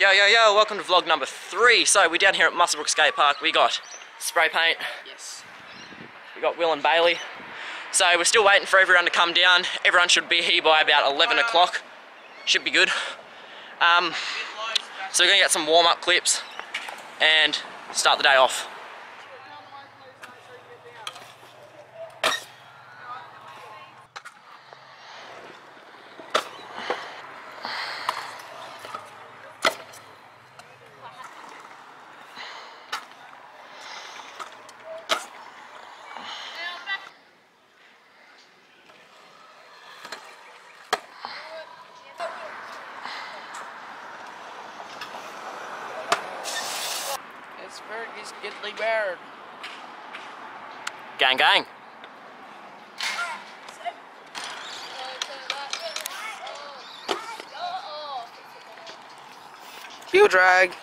Yo, yo, yo, welcome to vlog number three. So, we're down here at Muswellbrook Skate Park. We got spray paint. Yes. We got Will and Bailey. So, we're still waiting for everyone to come down. Everyone should be here by about 11 o'clock. Should be good. Um, so, we're going to get some warm up clips and start the day off. Fergie's Gidley Baird. Gang, gang. Heel drag.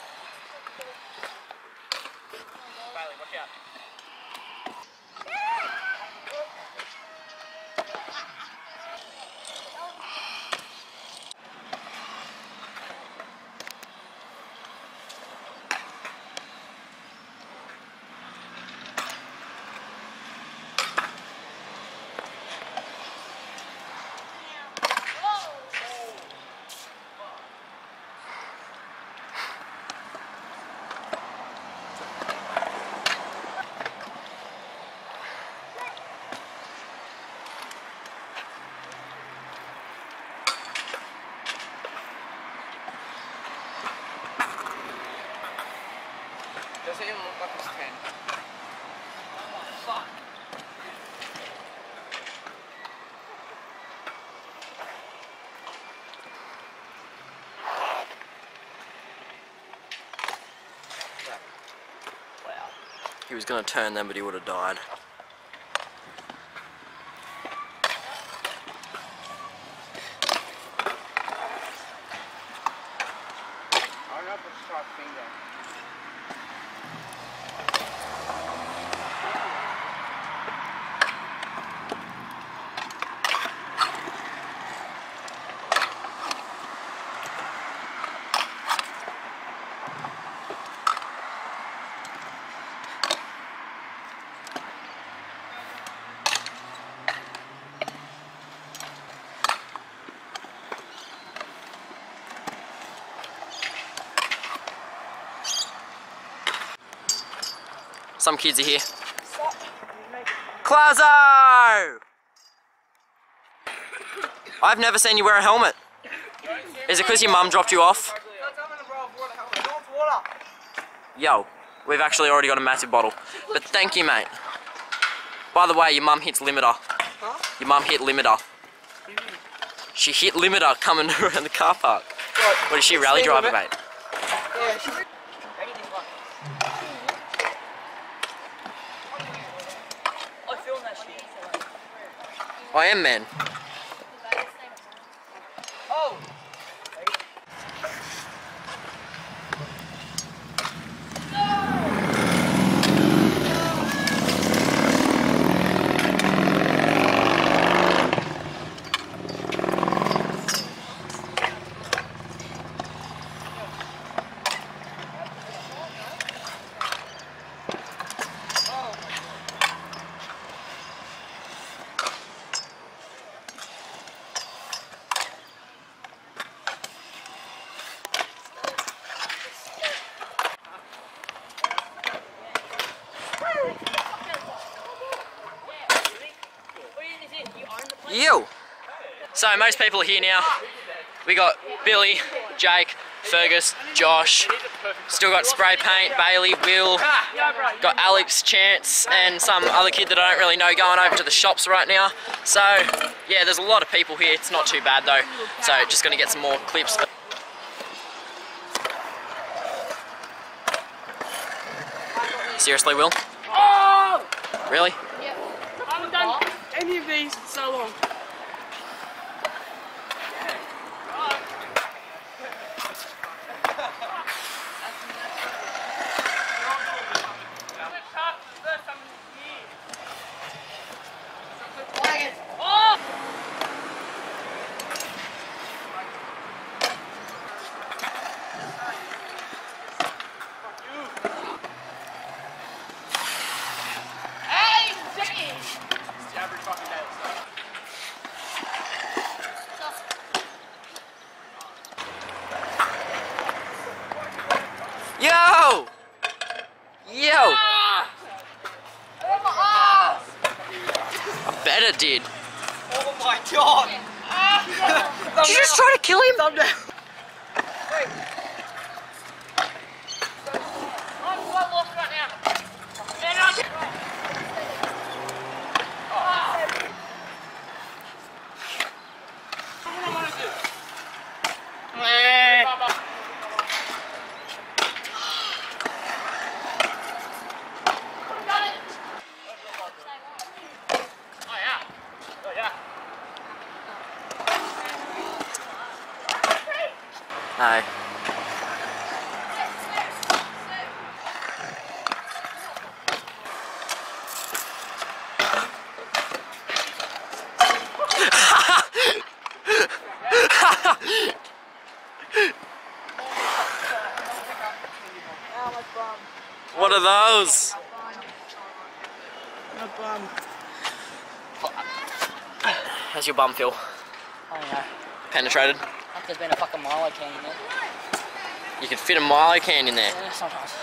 He was going to turn them, but he would have died. I'm gonna put a sharp finger. Some kids are here. Clazo! I've never seen you wear a helmet. Is it because your mum dropped you off? Yo, we've actually already got a massive bottle. But thank you, mate. By the way, your mum hits limiter. Your mum hit limiter. She hit limiter coming around the car park. What is she, rally driver, mate? I am, man. Oh! You. So most people are here now. We got Billy, Jake, Fergus, Josh. Still got spray paint, Bailey, Will. Got Alex, Chance, and some other kid that I don't really know going over to the shops right now. So yeah, there's a lot of people here. It's not too bad though. So just gonna get some more clips. Seriously, Will? Oh! Really? I haven't done any of these in so long. Yo! Yo! I bet it did. Oh my god! Did you just try to kill him? Thumb down. No. What are those? My bum. How's your bum feel? Oh yeah. Penetrated? Like there's been a fucking Milo can in there. You could fit a Milo can in there. Yeah, sometimes.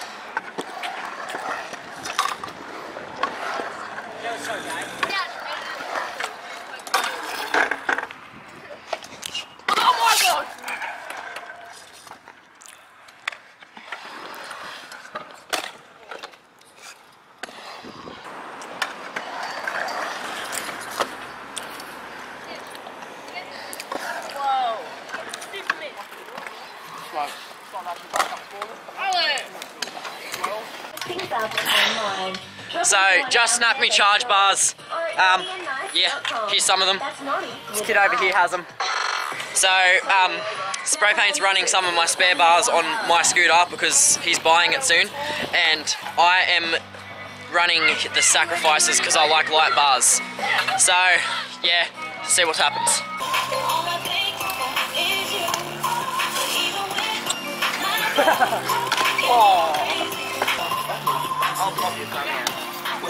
So, just snapped me charge bars. Um, yeah, here's some of them. This kid over here has them. So, um, spray paint's running some of my spare bars on my scooter because he's buying it soon. And I am running the sacrifices because I like light bars. So, yeah, see what happens.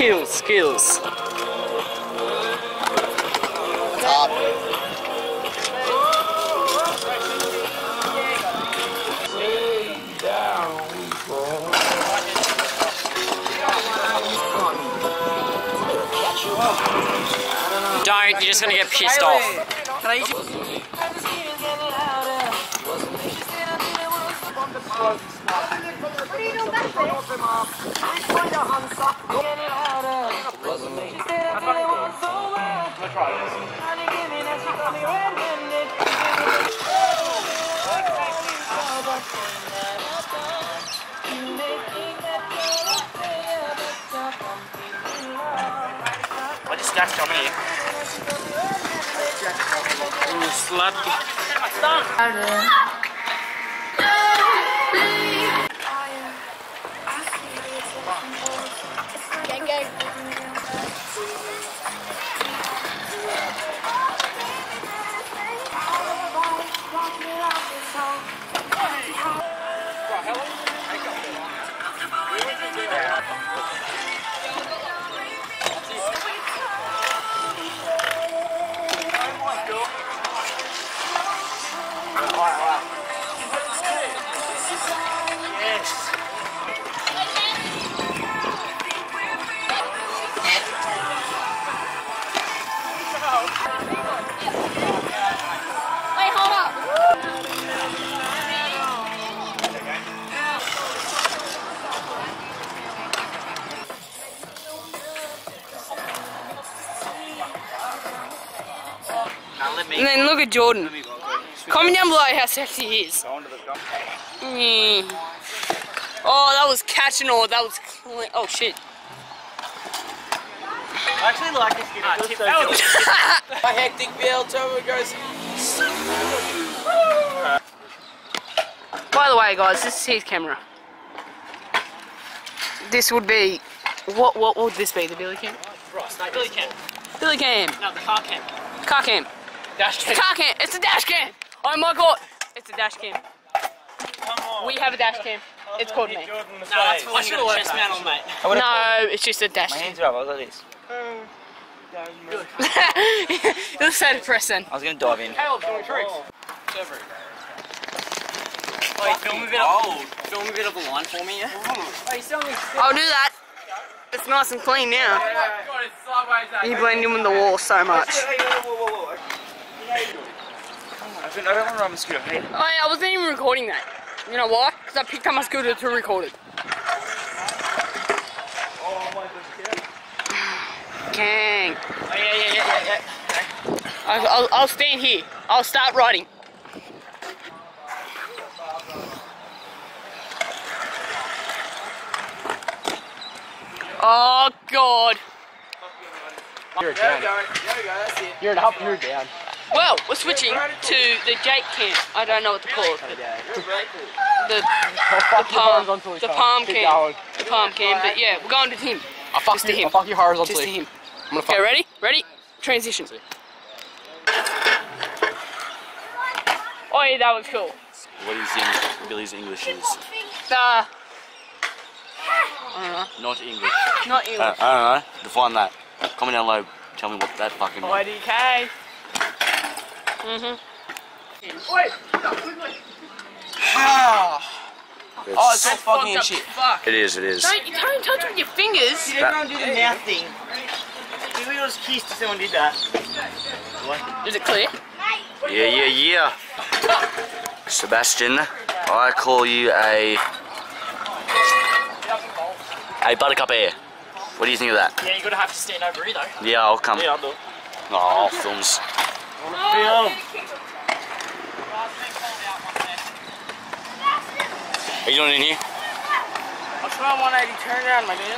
Skills, skills. Don't, you're just gonna get pissed off. Can I use your... I just snatched on here. Slut. Jordan. Comment down below how sexy he is. Go on to the go. Mm. Oh, that was catching all. That was clean. Oh shit. I actually like this kid. It feels so good. My hectic BL goes. By the way, guys, this is his camera. This would be. What what would this be? The Billy cam? Ross, no, Billy Cam. Billy cam. No, the car cam. Car cam. Dash cam. Car cam. It's a dash cam. Oh my god. It's a dash cam. We have a dash cam. It's called me. No, that's for when you got a chest mount on, mate. No, it's just a dash My hands are up. I was like this. it was so depressing. I was gonna dive in. Caleb, doing tricks. Oh, Wait, film a bit of oh. film a bit of a line for me, yeah. Oh, I'll do that. It's nice and clean now. You blend in with the wall so much. I don't I don't want to ride my scooter. Hey, oh, I, I wasn't even recording that. You know why? Because I picked up my scooter to record it. Gang. Oh, yeah, yeah, yeah, yeah, yeah. I, I'll, I'll stand here. I'll start riding. Oh God. You're down. You're up, you're down. Well, we're switching to the Jake camp. I don't know what to call it. but The, the palm, the palm camp. The palm camp. But yeah, we're going to him. I'll fuck Just to him. I'll fuck you Just to horizontally. him. I'm gonna fuck Okay, ready? Ready? Transition. Oh yeah, that was cool. What is in Billy's English is The not English. not I, English. Uh, I don't know. Define that. Comment down below. Tell me what that fucking means. YDK. Mhm. Oh, it's all That's fucking fucked and up shit. Fuck. It is. It is. Don't don't touch with your fingers. Did everyone do the mouth thing? Did we just kiss if someone did that? Is it clear? Yeah, yeah, yeah. Sebastian, I call you a a buttercup air. What do you think of that? Yeah, you're gonna have to stand over here though. Yeah, I'll come. Yeah, I'll do it. Oh, films. Film. Are you doing in here? I'll try 180 turn around, my man.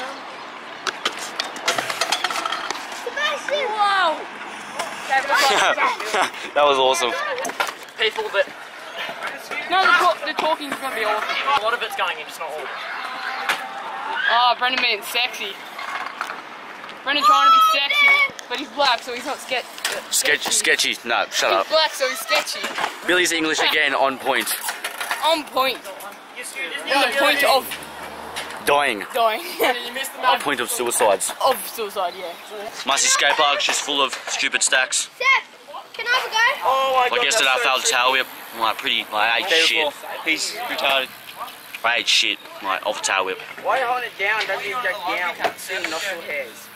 Wow. that was awesome. People that No, the, talk, the talking's gonna be awesome. a lot of it's going in, just not all. Oh, Brandon being sexy. Brandon trying to be sexy, but he's black, so he's not ske- uh, Sketchy, sketchy. No, shut He's up. black, so he's sketchy. Billy's English again on point. On point. On the point of Dying. dying. On point of suicides. of suicide, yeah. Musty skate park's just full of stupid stacks. Seth, can I have a go? Oh my god. Like yesterday, I failed a tail whip. Like pretty, like I ate shit. He's retarded. I ate shit. Like off tail whip. Why are you holding it down? Don't you jack down? Can't see the nostril hairs.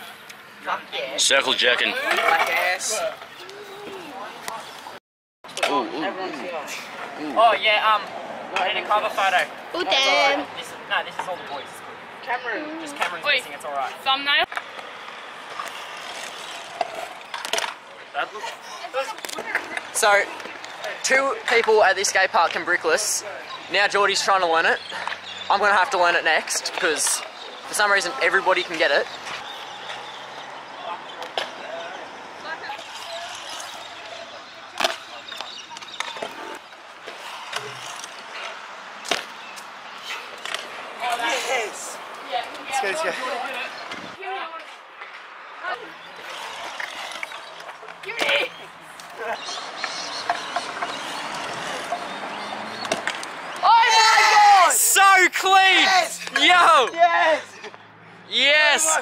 Fuck yeah. Circle jerking. Black ass. Ooh, ooh. Oh yeah, um, I need a cover photo. Oh, damn. This, no, this is all the boys. Cameron, just Cameron's Wait. missing. It's all right. Thumbnail. That looks. So, two people at this skate park can brickless. Now Jordy's trying to learn it. I'm gonna have to learn it next because for some reason everybody can get it. Let's. Oh So clean! Yo! Yes! Yes!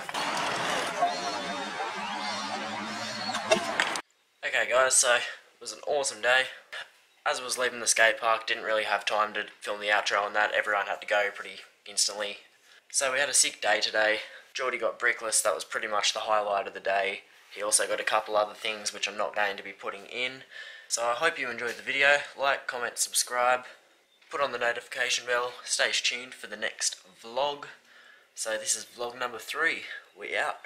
Okay guys, so it was an awesome day. As I was leaving the skate park, didn't really have time to film the outro on that. Everyone had to go pretty instantly. So we had a sick day today. Jordy got brickless, that was pretty much the highlight of the day. He also got a couple other things which I'm not going to be putting in. So I hope you enjoyed the video. Like, comment, subscribe, put on the notification bell, stay tuned for the next vlog. So this is vlog number three. We out.